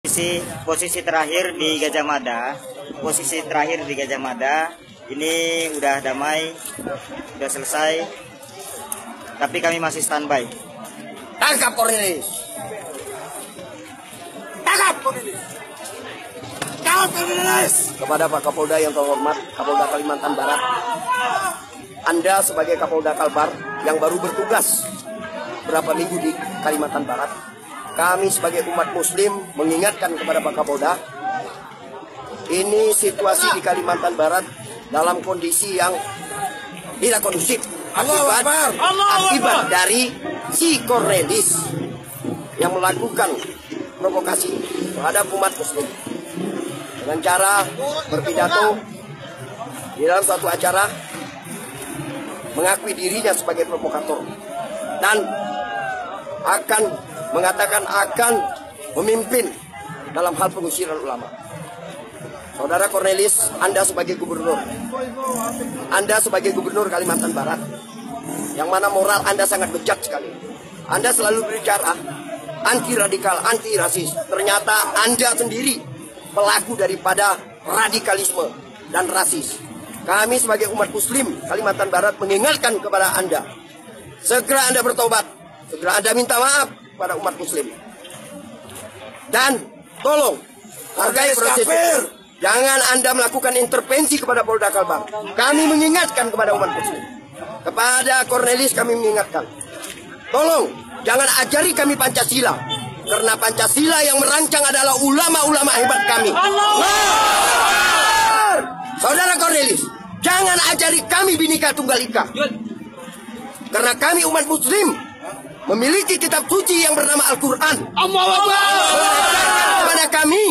Posisi posisi terakhir di Gajah Mada, posisi terakhir di Gajah Mada ini udah damai, udah selesai. Tapi kami masih standby. Tangkap Cornelis. Tangkap Cornelis. Tangkap Cornelis. Kepada Pak Kapolda yang terhormat, Kapolda Kalimantan Barat. Anda sebagai Kapolda Kalbar yang baru bertugas berapa minggu di Kalimantan Barat, kami sebagai umat muslim mengingatkan kepada Pak Kapolda ini situasi di Kalimantan Barat dalam kondisi yang tidak kondusif. Akibat akibat dari si Cornelis yang melakukan provokasi terhadap umat muslim. Dengan cara berpidato di dalam suatu acara mengakui dirinya sebagai provokator. Dan akan mengatakan akan memimpin dalam hal pengusiran ulama. Saudara Cornelis, Anda sebagai gubernur, Anda sebagai gubernur Kalimantan Barat, yang mana moral Anda sangat bejat sekali. Anda selalu berbicara anti radikal, anti rasis. Ternyata Anda sendiri pelaku daripada radikalisme dan rasis. Kami sebagai umat muslim Kalimantan Barat mengingatkan kepada Anda. Segera Anda bertobat. Segera Anda minta maaf pada umat muslim. Dan tolong hargai proses. Jangan Anda melakukan intervensi kepada Polda Kalbar. Kami mengingatkan kepada umat muslim. Kepada Cornelis kami mengingatkan. Tolong jangan ajari kami Pancasila. Karena Pancasila yang merancang adalah ulama-ulama hebat kami. Saudara Cornelis, jangan ajari kami Bhinneka Tunggal Ika. Karena kami umat muslim memiliki kitab suci yang bernama Al-Quran. kepada kami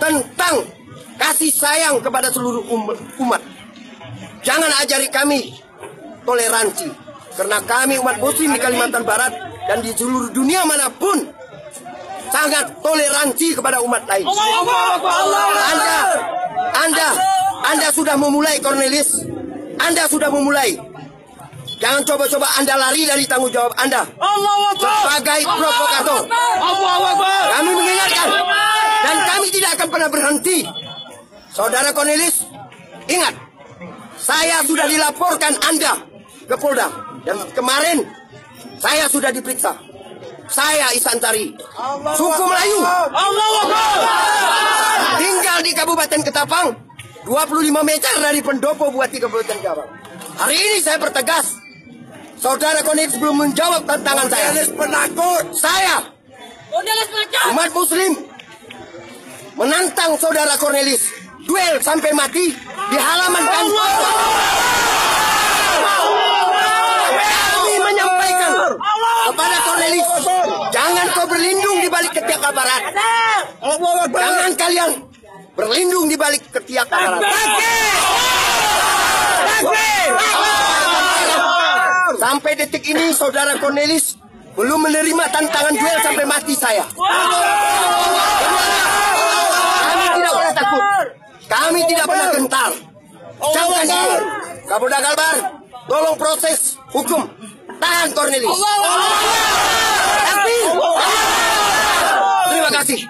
tentang kasih sayang kepada seluruh um- umat. Jangan ajari kami toleransi. Karena kami umat muslim di Kalimantan Barat dan di seluruh dunia mana pun sangat toleransi kepada umat lain. Anda, Anda, Anda sudah memulai Cornelis. Anda sudah memulai. Jangan coba-coba Anda lari dari tanggung jawab Anda. Sebagai provokator. Kami mengingatkan. Dan kami tidak akan pernah berhenti. Saudara Cornelis, ingat. Saya sudah dilaporkan Anda ke Polda. Dan kemarin saya sudah diperiksa. Saya Isantari. Suku Melayu. Tinggal di Kabupaten Ketapang. 25 meter dari pendopo buat di Kabupaten Ketapang. Hari ini saya pertegas. Saudara Cornelis belum menjawab tantangan saya. penakut. Saya. Umat Muslim menantang saudara Cornelis duel sampai mati di halaman kantor. Kami menyampaikan kepada Cornelis, jangan kau berlindung di balik ketiak barat. Jangan kalian berlindung di balik ketiak barat. Sampai detik ini saudara Cornelis belum menerima tantangan duel sampai mati saya. Kami tidak pernah takut. Kami tidak pernah gentar. Jangan itu. Kapolda Kalbar, tolong proses hukum. Tahan Cornelis. Terima kasih.